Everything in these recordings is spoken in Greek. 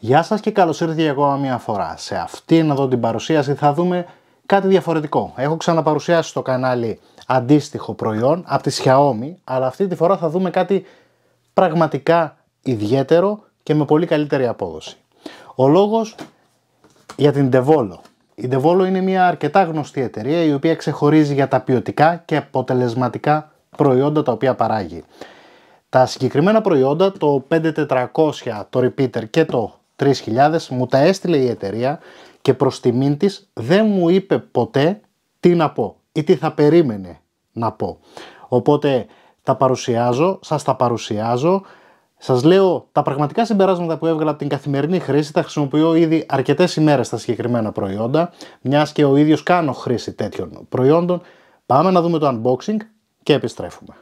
Γεια σας και καλώς ήρθατε για ακόμα μια φορά. Σε αυτήν εδώ την παρουσίαση θα δούμε κάτι διαφορετικό. Έχω ξαναπαρουσιάσει στο κανάλι αντίστοιχο προϊόν από τη Xiaomi, αλλά αυτή τη φορά θα δούμε κάτι πραγματικά ιδιαίτερο και με πολύ καλύτερη απόδοση. Ο λόγος για την Devolo. Η Devolo είναι μια αρκετά γνωστή εταιρεία η οποία ξεχωρίζει για τα ποιοτικά και αποτελεσματικά προϊόντα τα οποία παράγει. Τα συγκεκριμένα προϊόντα, το 5400, το repeater και το 3000 μου τα έστειλε η εταιρεία και προς τιμήν της δεν μου είπε ποτέ τι να πω ή τι θα περίμενε να πω. Οπότε τα παρουσιάζω, σας τα παρουσιάζω, σας λέω τα πραγματικά συμπεράσματα που έβγαλα από την καθημερινή χρήση τα χρησιμοποιώ ήδη αρκετές ημέρες στα συγκεκριμένα προϊόντα, μιας και ο ίδιος κάνω χρήση τέτοιων προϊόντων. Πάμε να δούμε το unboxing και επιστρέφουμε.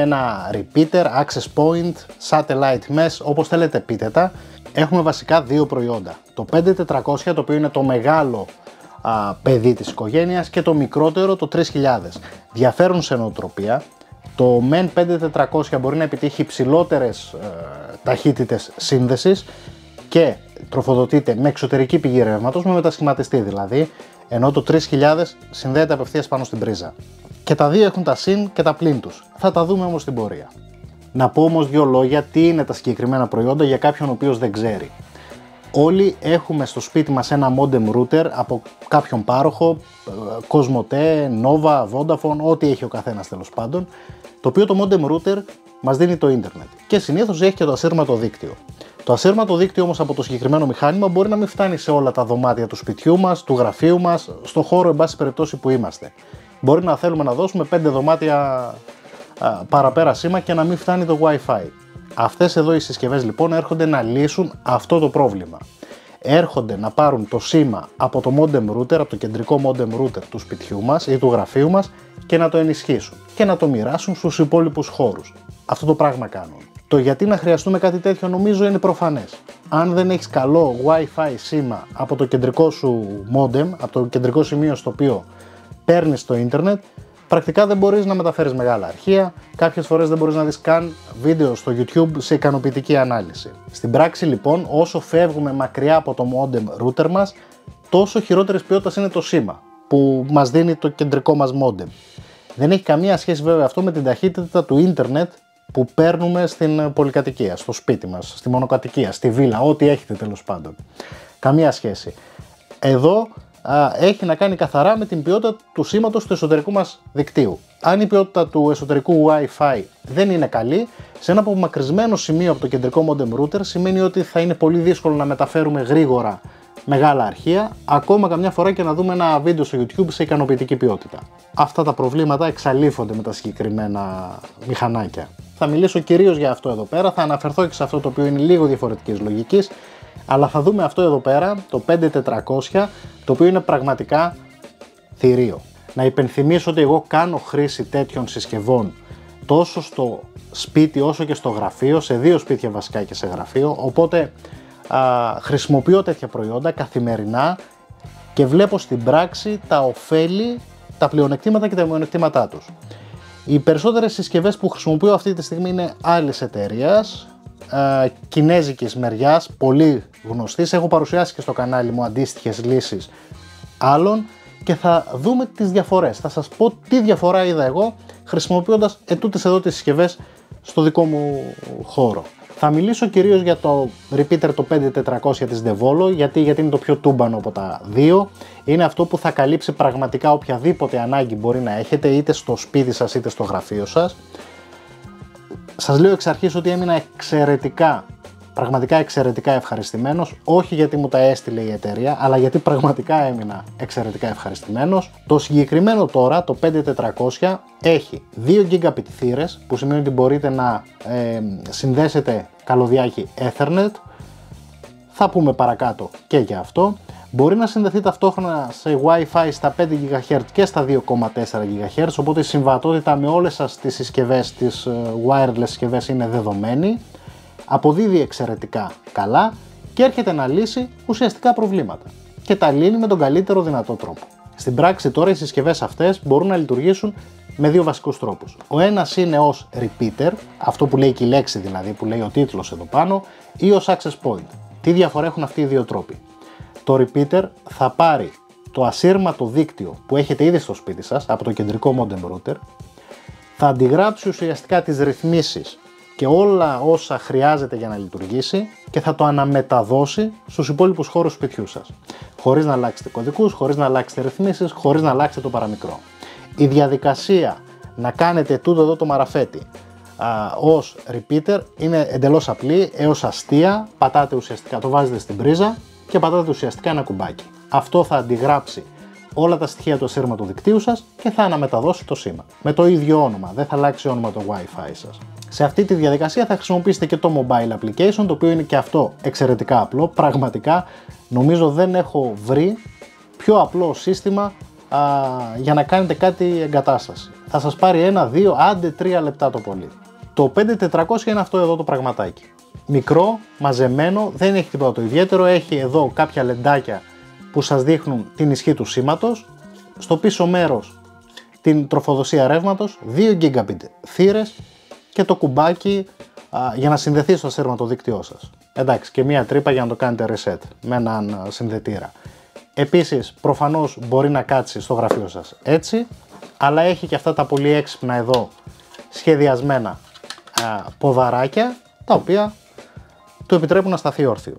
Είναι ένα repeater, access point, satellite mesh, όπως θέλετε πείτε τα. Έχουμε βασικά δύο προϊόντα. Το 5400 το οποίο είναι το μεγάλο α, παιδί της οικογένειας και το μικρότερο το 3000. Διαφέρουν σε νοοτροπία. Το MEN 5400 μπορεί να επιτύχει υψηλότερες ε, ταχύτητες σύνδεσης και τροφοδοτείται με εξωτερική πηγή ρεύματος, με μετασχηματιστή δηλαδή, ενώ το 3000 συνδέεται απευθείας πάνω στην πρίζα. Και τα δύο έχουν τα συν και τα πλήν τους. Θα τα δούμε όμως στην πορεία. Να πω όμως δύο λόγια τι είναι τα συγκεκριμένα προϊόντα για κάποιον ο οποίος δεν ξέρει. Όλοι έχουμε στο σπίτι μας ένα modem router από κάποιον πάροχο, ε, Cosmote, Nova, Vodafone, ό,τι έχει ο καθένας τέλος πάντων, το οποίο το modem router μας δίνει το ίντερνετ και συνήθως έχει και το ασύρματο δίκτυο. Το ασύρματο δίκτυο όμως από το συγκεκριμένο μηχάνημα μπορεί να μην φτάνει σε όλα τα δωμάτια του σπιτιού μας, του γραφείου μας, στο χώρο εν πάση περιπτώσει που είμαστε. Μπορεί να θέλουμε να δώσουμε 5 δωμάτια παραπέρα σήμα και να μην φτάνει το Wi-Fi. Αυτές εδώ οι συσκευές λοιπόν έρχονται να λύσουν αυτό το πρόβλημα. Έρχονται να πάρουν το σήμα από το modem router, από το κεντρικό modem router του σπιτιού μας ή του γραφείου μας και να το ενισχύσουν και να το μοιράσουν στους υπόλοιπους χώρους. Αυτό το πράγμα κάνουν. Το γιατί να χρειαστούμε κάτι τέτοιο νομίζω είναι προφανές. Αν δεν έχεις καλό Wi-Fi σήμα από το κεντρικό σου modem, από το κεντρικό σημείο στο οποίο παίρνεις το ίντερνετ, πρακτικά δεν μπορείς να μεταφέρεις μεγάλα αρχεία, κάποιες φορές δεν μπορείς να δεις καν βίντεο στο YouTube σε ικανοποιητική ανάλυση. Στην πράξη λοιπόν, όσο φεύγουμε μακριά από το modem router μας, τόσο χειρότερης ποιότητας είναι το σήμα που μας δίνει το κεντρικό μας modem. Δεν έχει καμία σχέση βέβαια αυτό με την ταχύτητα του ίντερνετ που παίρνουμε στην πολυκατοικία, στο σπίτι μας, στη μονοκατοικία, στη βίλα, ό,τι έχετε τέλος πάντων. Καμία σχέση. Εδώ έχει να κάνει καθαρά με την ποιότητα του σήματος του εσωτερικού μας δικτύου. Αν η ποιότητα του εσωτερικού Wi-Fi δεν είναι καλή, σε ένα απομακρυσμένο σημείο από το κεντρικό modem router σημαίνει ότι θα είναι πολύ δύσκολο να μεταφέρουμε γρήγορα μεγάλα αρχεία, ακόμα καμιά φορά και να δούμε ένα βίντεο στο YouTube σε ικανοποιητική ποιότητα. Αυτά τα προβλήματα εξαλείφονται με τα συγκεκριμένα μηχανάκια. Θα μιλήσω κυρίως για αυτό εδώ πέρα, θα αναφερθώ και σε αυτό το οποίο είναι λίγο διαφορετικής λογικής, αλλά θα δούμε αυτό εδώ πέρα, το 5400, το οποίο είναι πραγματικά θηρίο. Να υπενθυμίσω ότι εγώ κάνω χρήση τέτοιων συσκευών τόσο στο σπίτι όσο και στο γραφείο, σε δύο σπίτια βασικά και σε γραφείο, οπότε α, χρησιμοποιώ τέτοια προϊόντα καθημερινά και βλέπω στην πράξη τα ωφέλη, τα πλεονεκτήματα και τα μειονεκτήματά τους. Οι περισσότερες συσκευές που χρησιμοποιώ αυτή τη στιγμή είναι άλλης εταιρείας, κινέζικης μεριάς, πολύ γνωστής. Έχω παρουσιάσει και στο κανάλι μου αντίστοιχες λύσεις άλλων και θα δούμε τις διαφορές. Θα σας πω τι διαφορά είδα εγώ χρησιμοποιώντας ετούτες εδώ τις συσκευές στο δικό μου χώρο. Θα μιλήσω κυρίως για το repeater το 5400 της Devolo γιατί, γιατί είναι το πιο τούμπανο από τα δύο. Είναι αυτό που θα καλύψει πραγματικά οποιαδήποτε ανάγκη μπορεί να έχετε είτε στο σπίτι σας είτε στο γραφείο σας. Σας λέω εξ αρχής ότι έμεινα εξαιρετικά πραγματικά εξαιρετικά ευχαριστημένος, όχι γιατί μου τα έστειλε η εταιρεία, αλλά γιατί πραγματικά έμεινα εξαιρετικά ευχαριστημένος. Το συγκεκριμένο τώρα, το 5400, έχει 2 gigabit θύρες, που σημαίνει ότι μπορείτε να ε, συνδέσετε καλωδιάκι Ethernet, θα πούμε παρακάτω και για αυτό. Μπορεί να συνδεθεί ταυτόχρονα σε Wi-Fi στα 5 GHz και στα 2,4 GHz, οπότε η συμβατότητα με όλες σας τις συσκευές, τις ε, wireless συσκευές είναι δεδομένη αποδίδει εξαιρετικά καλά και έρχεται να λύσει ουσιαστικά προβλήματα. Και τα λύνει με τον καλύτερο δυνατό τρόπο. Στην πράξη τώρα οι συσκευές αυτές μπορούν να λειτουργήσουν με δύο βασικούς τρόπους. Ο ένας είναι ως repeater, αυτό που λέει και η λέξη δηλαδή, που λέει ο τίτλος εδώ πάνω, ή ως access point. Τι διαφορά έχουν αυτοί οι δύο τρόποι; Το repeater θα πάρει το ασύρματο δίκτυο που έχετε ήδη στο σπίτι σας από το κεντρικό modem router, θα αντιγράψει ουσιαστικά τις ρυθμίσεις και όλα όσα χρειάζεται για να λειτουργήσει και θα το αναμεταδώσει στους υπόλοιπους χώρους σπιτιού σας. Χωρίς να αλλάξετε κωδικούς, χωρίς να αλλάξετε ρυθμίσεις, χωρίς να αλλάξετε το παραμικρό. Η διαδικασία να κάνετε τούτο εδώ το μαραφέτη α, ως repeater είναι εντελώς απλή έως αστεία, πατάτε ουσιαστικά, το βάζετε στην πρίζα και πατάτε ουσιαστικά ένα κουμπάκι. Αυτό θα αντιγράψει όλα τα στοιχεία του ασύρματου δικτύου σας και θα αναμεταδώσει το σήμα. Με το ίδιο όνομα, δεν θα αλλάξει όνομα το Wi-Fi σας. Σε αυτή τη διαδικασία θα χρησιμοποιήσετε και το mobile application, το οποίο είναι και αυτό εξαιρετικά απλό. Πραγματικά νομίζω δεν έχω βρει πιο απλό σύστημα α, για να κάνετε κάτι εγκατάσταση. Θα σας πάρει ένα, δύο, άντε τρία λεπτά το πολύ. Το 5400 είναι αυτό εδώ το πραγματάκι. Μικρό, μαζεμένο, δεν έχει τίποτα το ιδιαίτερο, έχει εδώ κάποια λεντάκια που σας δείχνουν την ισχύ του σήματος. Στο πίσω μέρος την τροφοδοσία ρεύματος, 2 gigabit θύρες και το κουμπάκι α, για να συνδεθεί στο σύρμα το δίκτυό σας. Εντάξει και μία τρύπα για να το κάνετε reset με έναν συνδετήρα. Επίσης προφανώς μπορεί να κάτσει στο γραφείο σας έτσι, αλλά έχει και αυτά τα πολύ έξυπνα εδώ σχεδιασμένα α, ποδαράκια τα οποία του επιτρέπουν να σταθεί όρθιο.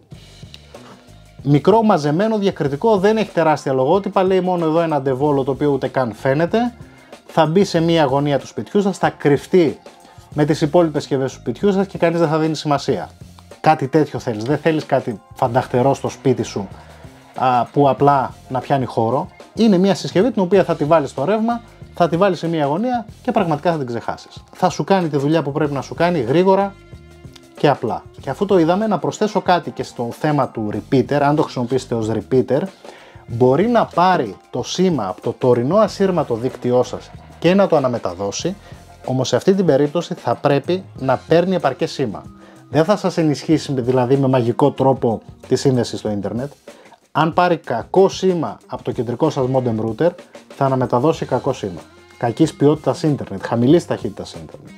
Μικρό μαζεμένο διακριτικό, δεν έχει τεράστια λογότυπα, λέει μόνο εδώ ένα ντεβόλο το οποίο ούτε καν φαίνεται. Θα μπει σε μία γωνία του σπιτιού σας, θα κρυφτεί με τις υπόλοιπες συσκευέ του σπιτιού σας και κανείς δεν θα δίνει σημασία. Κάτι τέτοιο θέλεις, δεν θέλεις κάτι φανταχτερό στο σπίτι σου α, που απλά να πιάνει χώρο. Είναι μια συσκευή την οποία θα τη βάλεις στο ρεύμα, θα τη βάλεις σε μια γωνία και πραγματικά θα την ξεχάσεις. Θα σου κάνει τη δουλειά που πρέπει να σου κάνει γρήγορα και απλά. Και αφού το είδαμε, να προσθέσω κάτι και στο θέμα του repeater, αν το χρησιμοποιήσετε ως repeater, μπορεί να πάρει το σήμα από το τωρινό ασύρματο δίκτυό σας και να το αναμεταδώσει, όμως σε αυτή την περίπτωση θα πρέπει να παίρνει επαρκές σήμα. Δεν θα σας ενισχύσει δηλαδή με μαγικό τρόπο τη σύνδεση στο ίντερνετ. Αν πάρει κακό σήμα από το κεντρικό σας modem router, θα αναμεταδώσει κακό σήμα. Κακής ποιότητας ίντερνετ, χαμηλής ταχύτητας ίντερνετ.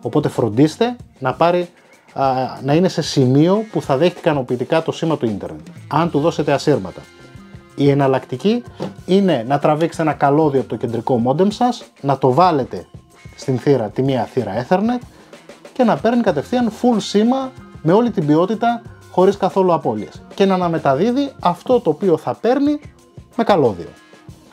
Οπότε φροντίστε να πάρει να είναι σε σημείο που θα δέχεται ικανοποιητικά το σήμα του ίντερνετ. Αν του δώσετε ασύρματα. Η εναλλακτική είναι να τραβήξετε ένα καλώδιο από το κεντρικό modem σας, να το βάλετε στην θύρα, τη μία θύρα Ethernet και να παίρνει κατευθείαν full σήμα με όλη την ποιότητα χωρίς καθόλου απώλειες και να αναμεταδίδει αυτό το οποίο θα παίρνει με καλώδιο.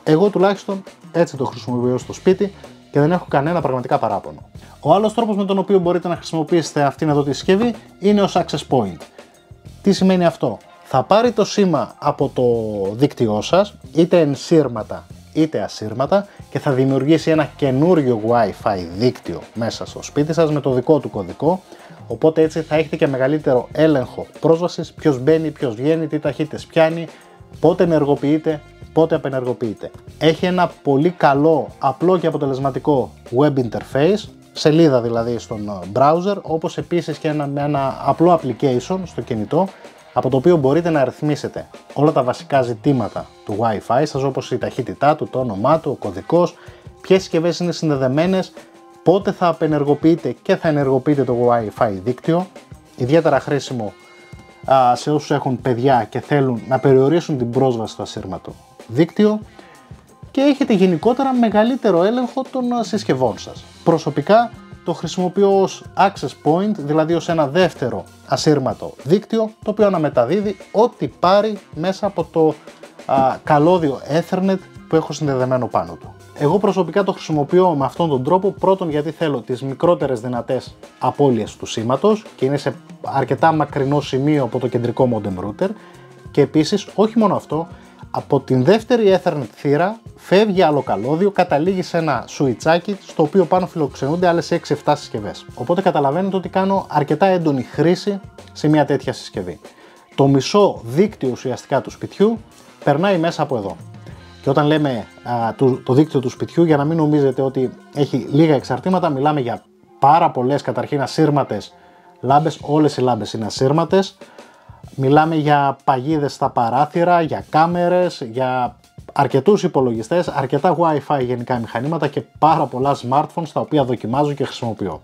Εγώ τουλάχιστον έτσι το χρησιμοποιώ στο σπίτι και δεν έχω κανένα πραγματικά παράπονο. Ο άλλος τρόπος με τον οποίο μπορείτε να χρησιμοποιήσετε αυτήν εδώ τη συσκευή είναι ως access point. Τι σημαίνει αυτό, θα πάρει το σήμα από το δίκτυό σας, είτε ενσύρματα είτε ασύρματα και θα δημιουργήσει ένα καινούριο Wi-Fi δίκτυο μέσα στο σπίτι σας με το δικό του κωδικό οπότε έτσι θα έχετε και μεγαλύτερο έλεγχο πρόσβασης, ποιος μπαίνει, ποιος βγαίνει, τι ταχύτητες πιάνει, πότε ενεργοποιείται, πότε απενεργοποιείται. Έχει ένα πολύ καλό, απλό και αποτελεσματικό web interface, σελίδα δηλαδή στον ε, browser, όπως επίσης και ένα, με ένα απλό application στο κινητό, από το οποίο μπορείτε να ρυθμίσετε όλα τα βασικά ζητήματα του Wi-Fi σας, όπως η ταχύτητά του, το όνομά του, ο κωδικός, ποιες συσκευές είναι συνδεδεμένες, πότε θα απενεργοποιείτε και θα ενεργοποιείτε το Wi-Fi δίκτυο, ιδιαίτερα χρήσιμο σε όσους έχουν παιδιά και θέλουν να περιορίσουν την πρόσβαση στο ασύρματο δίκτυο και έχετε γενικότερα μεγαλύτερο έλεγχο των συσκευών σας. Προσωπικά το χρησιμοποιώ ως access point, δηλαδή ως ένα δεύτερο ασύρματο δίκτυο, το οποίο αναμεταδίδει ό,τι πάρει μέσα από το α, καλώδιο Ethernet που έχω συνδεδεμένο πάνω του. Εγώ προσωπικά το χρησιμοποιώ με αυτόν τον τρόπο, πρώτον γιατί θέλω τις μικρότερες δυνατές απώλειες του σήματος και είναι σε αρκετά μακρινό σημείο από το κεντρικό modem router και επίσης όχι μόνο αυτό, από την δεύτερη Ethernet θύρα φεύγει άλλο καλώδιο, καταλήγει σε ένα σουιτσάκι στο οποίο πάνω φιλοξενούνται άλλες 6-7 συσκευές. Οπότε καταλαβαίνετε ότι κάνω αρκετά έντονη χρήση σε μια τέτοια συσκευή. Το μισό δίκτυο ουσιαστικά του σπιτιού περνάει μέσα από εδώ. Και όταν λέμε α, το, το δίκτυο του σπιτιού, για να μην νομίζετε ότι έχει λίγα εξαρτήματα, μιλάμε για πάρα πολλές καταρχήν ασύρματες λάμπες. Όλες οι λάμπες είναι ασύρματες. Μιλάμε για παγίδες στα παράθυρα, για κάμερες, για αρκετούς υπολογιστές, αρκετά Wi-Fi γενικά μηχανήματα και πάρα πολλά smartphones τα οποία δοκιμάζω και χρησιμοποιώ.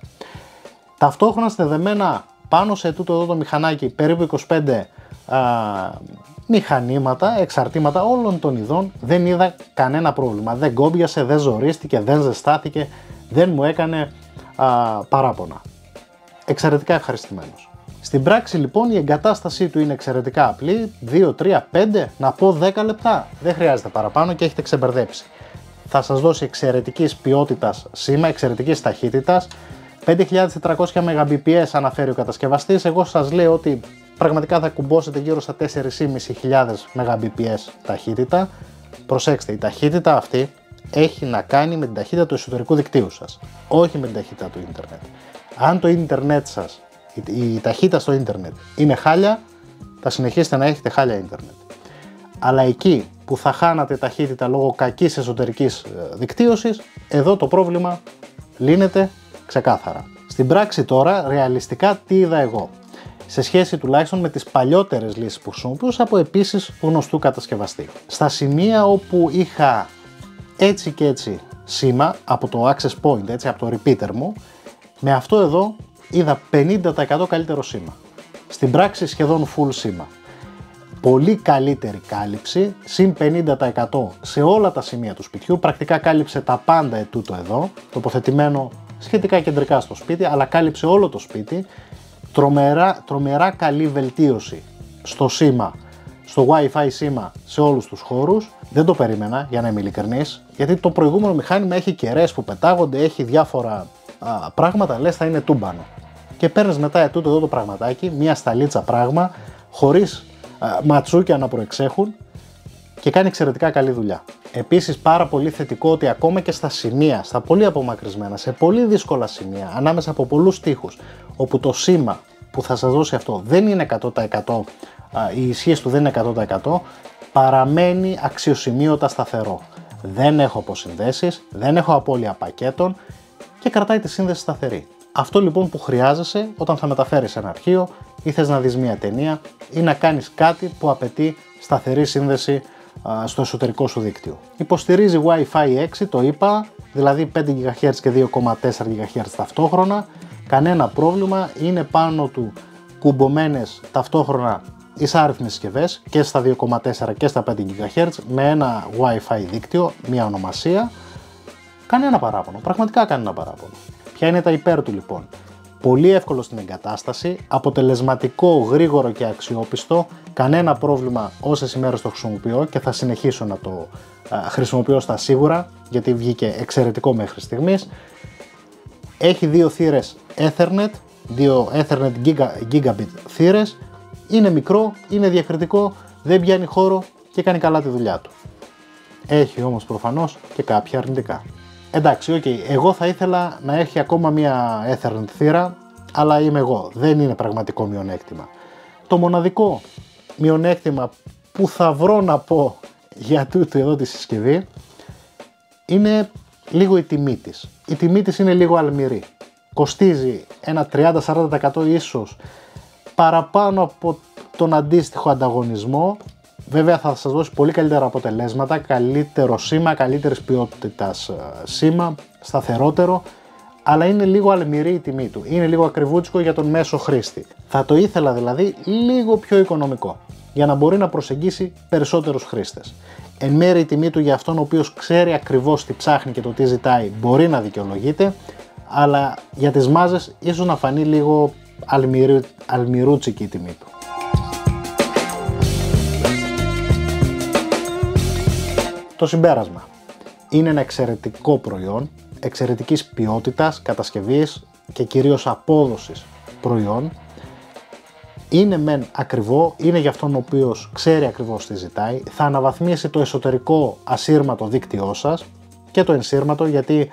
Ταυτόχρονα στεδεμένα πάνω σε τούτο εδώ το μηχανάκι περίπου 25 α, μηχανήματα, εξαρτήματα όλων των ειδών δεν είδα κανένα πρόβλημα. Δεν κόμπιασε, δεν ζορίστηκε, δεν ζεστάθηκε, δεν μου έκανε α, παράπονα. Εξαιρετικά ευχαριστημένος. Στην πράξη λοιπόν η εγκατάστασή του είναι εξαιρετικά απλή, 2, 3, 5, να πω 10 λεπτά. Δεν χρειάζεται παραπάνω και έχετε ξεμπερδέψει. Θα σας δώσει εξαιρετικής ποιότητας σήμα, εξαιρετικής ταχύτητας, 5400 Mbps αναφέρει ο κατασκευαστής, εγώ σας λέω ότι πραγματικά θα κουμπώσετε γύρω στα 4.500 Mbps ταχύτητα. Προσέξτε, η ταχύτητα αυτή έχει να κάνει με την ταχύτητα του εσωτερικού δικτύου σας, όχι με την ταχύτητα του ίντερνετ. Αν το ίντερνετ σας η ταχύτητα στο ίντερνετ είναι χάλια, θα συνεχίσετε να έχετε χάλια ίντερνετ. Αλλά εκεί που θα χάνατε ταχύτητα λόγω κακής εσωτερικής ε, δικτύωσης, εδώ το πρόβλημα λύνεται ξεκάθαρα. Στην πράξη τώρα, ρεαλιστικά τι είδα εγώ; Σε σχέση τουλάχιστον με τις παλιότερες λύσεις που χρησιμοποιούσα από επίσης γνωστού κατασκευαστή. Στα σημεία όπου είχα έτσι και έτσι σήμα από το access point, έτσι από το repeater μου, με αυτό εδώ είδα 50% καλύτερο σήμα. Στην πράξη σχεδόν full σήμα. Πολύ καλύτερη κάλυψη, συν 50% σε όλα τα σημεία του σπιτιού, πρακτικά κάλυψε τα πάντα ετούτο εδώ, τοποθετημένο σχετικά κεντρικά στο σπίτι, αλλά κάλυψε όλο το σπίτι, τρομερά, τρομερά καλή βελτίωση στο σήμα, στο Wi-Fi σήμα σε όλους τους χώρους. Δεν το περίμενα, για να είμαι ειλικρινής, γιατί το προηγούμενο μηχάνημα έχει κεραίες που πετάγονται, έχει διάφορα α, πράγματα, λες θα είναι τούμπανο και παίρνει μετά τούτο εδώ το πραγματάκι, μια σταλίτσα πράγμα, χωρίς ματσούκια να προεξέχουν και κάνει εξαιρετικά καλή δουλειά. Επίσης, πάρα πολύ θετικό ότι ακόμα και στα σημεία, στα πολύ απομακρυσμένα, σε πολύ δύσκολα σημεία, ανάμεσα από πολλούς τείχου, όπου το σήμα που θα σας δώσει αυτό δεν είναι 100%, η ισχύ του δεν είναι 100%, παραμένει αξιοσημείωτα σταθερό. Δεν έχω αποσυνδέσεις, δεν έχω απώλεια πακέτων και κρατάει τη σύνδεση σταθερή. Αυτό λοιπόν που χρειάζεσαι όταν θα μεταφέρεις ένα αρχείο ή θες να δεις μια ταινία ή να κάνεις κάτι που απαιτεί σταθερή σύνδεση στο εσωτερικό σου δίκτυο. Υποστηρίζει Wi-Fi 6, το είπα, δηλαδή 5 GHz και 2,4 GHz ταυτόχρονα. Κανένα πρόβλημα, είναι πάνω του κουμπωμένες ταυτόχρονα εισάριθμες συσκευές και στα 2,4 και στα 5 GHz με ένα Wi-Fi δίκτυο, μια ονομασία. Κανένα παράπονο, πραγματικά κανένα παράπονο. Ποια είναι τα υπέρ του λοιπόν; πολύ εύκολο στην εγκατάσταση, αποτελεσματικό, γρήγορο και αξιόπιστο, κανένα πρόβλημα όσες ημέρες το χρησιμοποιώ και θα συνεχίσω να το χρησιμοποιώ στα σίγουρα γιατί βγήκε εξαιρετικό μέχρι στιγμής. Έχει δύο θύρες Ethernet, δύο Ethernet Gigabit θύρες, είναι μικρό, είναι διακριτικό, δεν πιάνει χώρο και κάνει καλά τη δουλειά του. Έχει όμως προφανώς και κάποια αρνητικά. Εντάξει, OK, okay. εγώ θα ήθελα να έχει ακόμα μία Ethernet θύρα, αλλά είμαι εγώ, δεν είναι πραγματικό μειονέκτημα. Το μοναδικό μειονέκτημα που θα βρω να πω για τούτη εδώ τη συσκευή είναι λίγο η τιμή της. Η τιμή της είναι λίγο αλμυρή. Κοστίζει ένα 30-40% ίσως παραπάνω από τον αντίστοιχο ανταγωνισμό. Βέβαια θα σας δώσει πολύ καλύτερα αποτελέσματα, καλύτερο σήμα, καλύτερης ποιότητας ε, σήμα, σταθερότερο, αλλά είναι λίγο αλμυρή η τιμή του. Είναι λίγο ακριβούτσικο για τον μέσο χρήστη. Θα το ήθελα δηλαδή λίγο πιο οικονομικό, για να μπορεί να προσεγγίσει περισσότερους χρήστες. Εν μέρει η τιμή του για αυτόν ο οποίος ξέρει ακριβώς τι ψάχνει και το τι ζητάει μπορεί να δικαιολογείται, αλλά για τις μάζες ίσως να φανεί λίγο αλμυρούτσικη η τιμή του. Το συμπέρασμα. Είναι ένα εξαιρετικό προϊόν, εξαιρετικής ποιότητας, κατασκευής και κυρίως απόδοσης προϊόν. Είναι μεν ακριβό, είναι για αυτόν ο οποίος ξέρει ακριβώς τι ζητάει, θα αναβαθμίσει το εσωτερικό ασύρματο δίκτυό σας και το ενσύρματο γιατί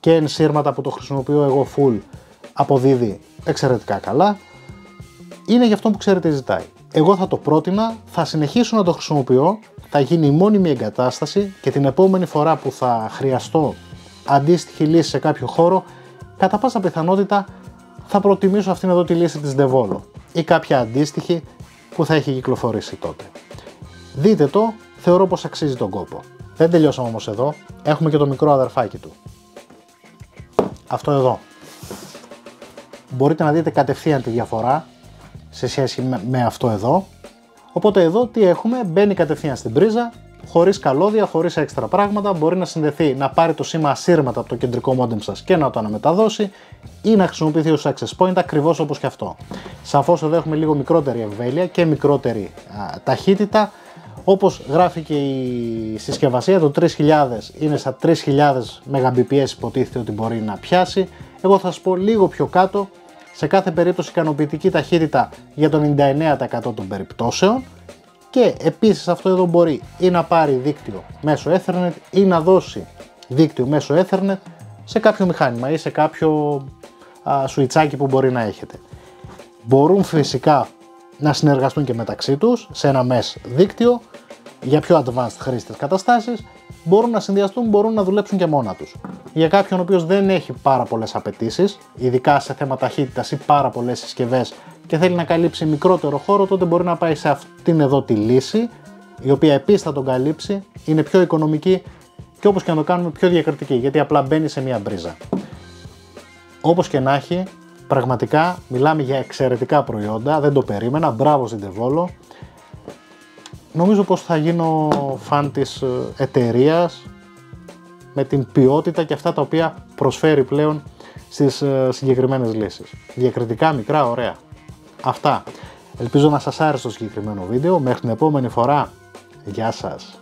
και ενσύρματα που το χρησιμοποιώ εγώ full αποδίδει εξαιρετικά καλά. Είναι για αυτό που ξέρετε ζητάει. Εγώ θα το πρότεινα, θα συνεχίσω να το χρησιμοποιώ, θα γίνει η μόνιμη εγκατάσταση και την επόμενη φορά που θα χρειαστώ αντίστοιχη λύση σε κάποιο χώρο, κατά πάσα πιθανότητα θα προτιμήσω αυτήν εδώ τη λύση της Devolo ή κάποια αντίστοιχη που θα έχει κυκλοφορήσει τότε. Δείτε το, θεωρώ πως αξίζει τον κόπο. Δεν τελειώσαμε όμως εδώ, έχουμε και το μικρό αδερφάκι του. Αυτό εδώ. Μπορείτε να δείτε κατευθείαν τη διαφορά σε σχέση με, αυτό εδώ. Οπότε εδώ τι έχουμε, μπαίνει κατευθείαν στην πρίζα, χωρίς καλώδια, χωρίς έξτρα πράγματα. Μπορεί να συνδεθεί, να πάρει το σήμα ασύρματα από το κεντρικό modem σας και να το αναμεταδώσει ή να χρησιμοποιηθεί ως access point ακριβώς όπως και αυτό. Σαφώς εδώ έχουμε λίγο μικρότερη εμβέλεια και μικρότερη ταχύτητα. Όπως γράφει και η συσκευασία, το 3000 είναι στα 3000 Mbps υποτίθεται ότι μπορεί να πιάσει. Εγώ θα σας πω λίγο πιο κάτω σε κάθε περίπτωση ικανοποιητική ταχύτητα για το 99% των περιπτώσεων και επίσης αυτό εδώ μπορεί ή να πάρει δίκτυο μέσω Ethernet ή να δώσει δίκτυο μέσω Ethernet σε κάποιο μηχάνημα ή σε κάποιο α, σουιτσάκι που μπορεί να έχετε. Μπορούν φυσικά να συνεργαστούν και μεταξύ τους σε ένα MES δίκτυο για πιο advanced χρήστες καταστάσεις μπορούν να συνδυαστούν, μπορούν να δουλέψουν και μόνα τους. Για κάποιον ο οποίος δεν έχει πάρα πολλές απαιτήσεις, ειδικά σε θέμα ταχύτητας ή πάρα πολλές συσκευές και θέλει να καλύψει μικρότερο χώρο, τότε μπορεί να πάει σε αυτήν εδώ τη λύση, η οποία επίσης θα τον καλύψει, είναι πιο οικονομική και όπως και να το κάνουμε πιο διακριτική, γιατί απλά μπαίνει σε μια μπρίζα. Όπως και να έχει, πραγματικά μιλάμε για εξαιρετικά προϊόντα, δεν το περίμενα, μπράβο στην Devolo, νομίζω πως θα γίνω φαν της ε, εταιρείας με την ποιότητα και αυτά τα οποία προσφέρει πλέον στις ε, συγκεκριμένες λύσεις. Διακριτικά, μικρά, ωραία. Αυτά. Ελπίζω να σας άρεσε το συγκεκριμένο βίντεο. Μέχρι την επόμενη φορά. Γεια σας.